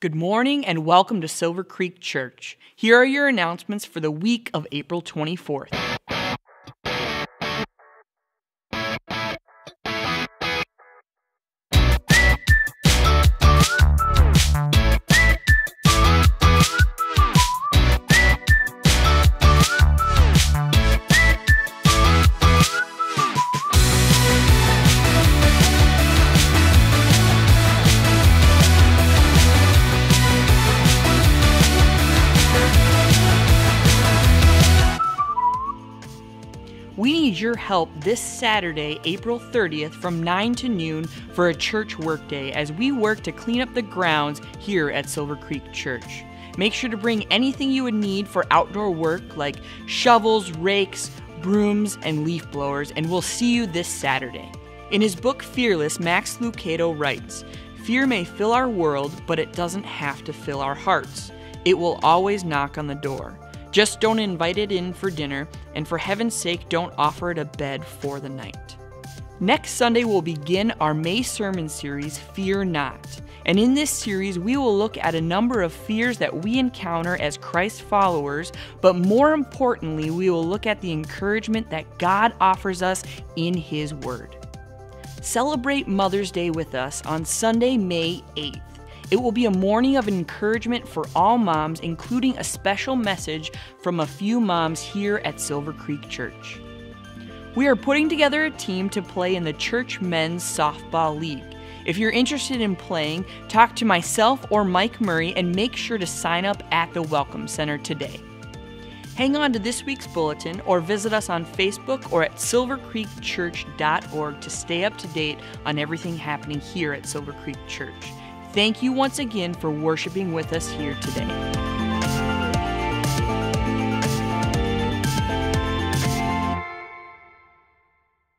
Good morning and welcome to Silver Creek Church. Here are your announcements for the week of April 24th. We need your help this Saturday, April 30th from 9 to noon for a church workday as we work to clean up the grounds here at Silver Creek Church. Make sure to bring anything you would need for outdoor work like shovels, rakes, brooms, and leaf blowers, and we'll see you this Saturday. In his book Fearless, Max Lucado writes Fear may fill our world, but it doesn't have to fill our hearts. It will always knock on the door. Just don't invite it in for dinner, and for heaven's sake, don't offer it a bed for the night. Next Sunday, we'll begin our May sermon series, Fear Not. And in this series, we will look at a number of fears that we encounter as Christ followers, but more importantly, we will look at the encouragement that God offers us in His Word. Celebrate Mother's Day with us on Sunday, May 8th. It will be a morning of encouragement for all moms, including a special message from a few moms here at Silver Creek Church. We are putting together a team to play in the Church Men's Softball League. If you're interested in playing, talk to myself or Mike Murray and make sure to sign up at the Welcome Center today. Hang on to this week's bulletin or visit us on Facebook or at silvercreekchurch.org to stay up to date on everything happening here at Silver Creek Church. Thank you once again for worshiping with us here today.